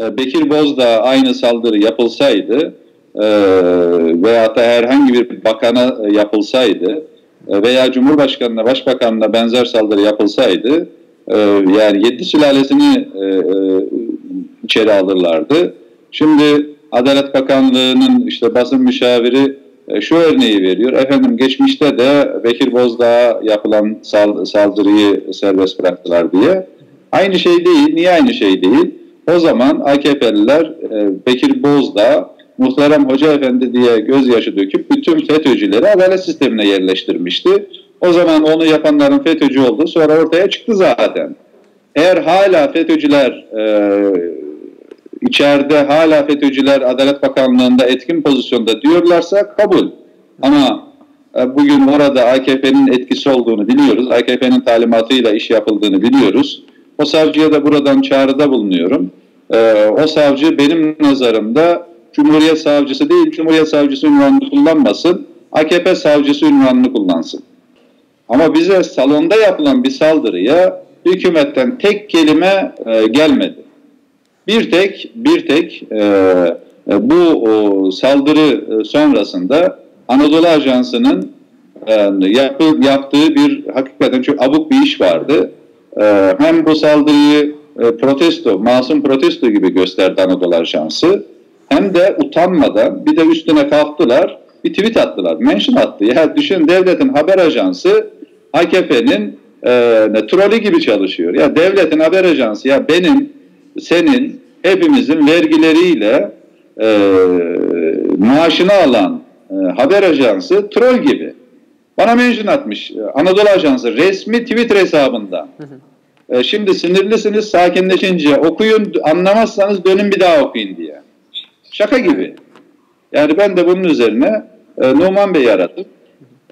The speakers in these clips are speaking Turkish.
e, Bekir Bozdağ aynı saldırı yapılsaydı e, veya da herhangi bir bakana yapılsaydı e, veya Cumhurbaşkanı'na, Başbakanı'na benzer saldırı yapılsaydı e, yani yedi sülalesini e, e, içeri alırlardı. Şimdi Adalet Bakanlığı'nın işte basın müşaviri e, şu örneği veriyor. Efendim geçmişte de Bekir Bozdağ'a yapılan saldırıyı serbest bıraktılar diye. Aynı şey değil. Niye aynı şey değil? O zaman AKP'liler e, Bekir Bozdağ Muhterem Hoca Efendi diye gözyaşı döküp bütün FETÖ'cüleri adalet sistemine yerleştirmişti. O zaman onu yapanların FETÖ'cü olduğu sonra ortaya çıktı zaten. Eğer hala FETÖ'cüler e, içeride hala FETÖ'cüler Adalet Bakanlığı'nda etkin pozisyonda diyorlarsa kabul. Ama e, bugün orada AKP'nin etkisi olduğunu biliyoruz. AKP'nin talimatıyla iş yapıldığını biliyoruz. O savcıya da buradan çağrıda bulunuyorum. E, o savcı benim nazarımda Cumhuriyet Savcısı değil, Cumhuriyet Savcısı ünvanını kullanmasın, AKP Savcısı ünvanını kullansın. Ama bize salonda yapılan bir saldırıya hükümetten tek kelime e, gelmedi. Bir tek bir tek e, e, bu o, saldırı e, sonrasında Anadolu Ajansı'nın e, yapı, yaptığı bir hakikaten çok abuk bir iş vardı. E, hem bu saldırıyı e, protesto, masum protesto gibi gösterdi Anadolu Ajansı hem de utanmadan bir de üstüne kalktılar bir tweet attılar. Mention attı. Ya düşün devletin haber ajansı AKP'nin e, trolü gibi çalışıyor. Ya devletin haber ajansı ya benim senin hepimizin vergileriyle e, maaşını alan e, haber ajansı troll gibi. Bana mention atmış Anadolu Ajansı resmi Twitter hesabından. E, şimdi sinirlisiniz sakinleşince okuyun anlamazsanız dönün bir daha okuyun diye. Şaka gibi. Yani ben de bunun üzerine e, Numan Bey aradım.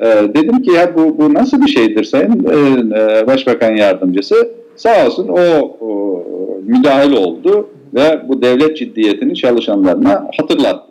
E, dedim ki ya bu, bu nasıl bir şeydir Sayın e, e, Başbakan Yardımcısı? Sağ olsun o, o müdahil oldu ve bu devlet ciddiyetini çalışanlarına hatırlattı.